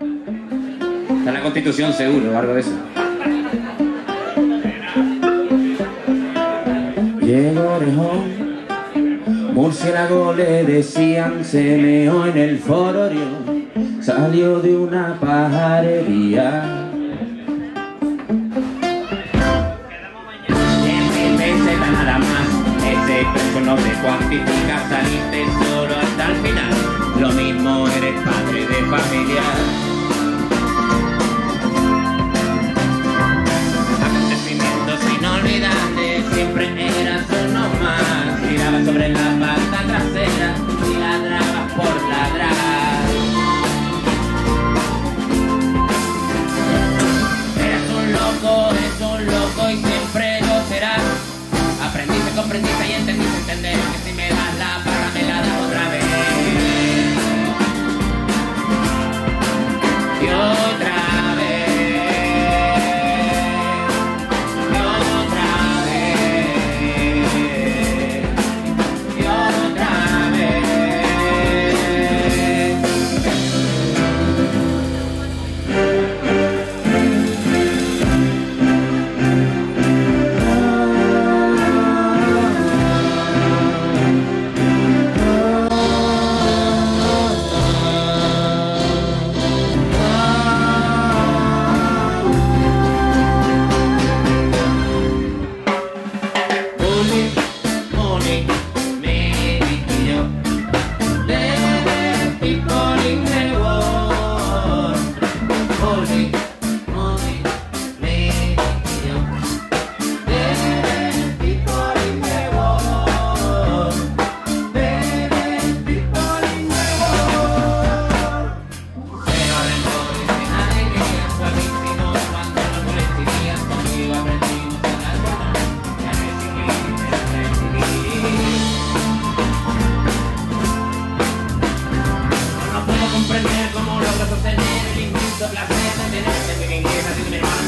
Está en la constitución seguro, algo de eso. Llegó orejón, murciélago le decían, se meó en el fororio, salió de una pajarería. Quedamos mañana. nada más, ese precio no se cuantifica, sobre la me.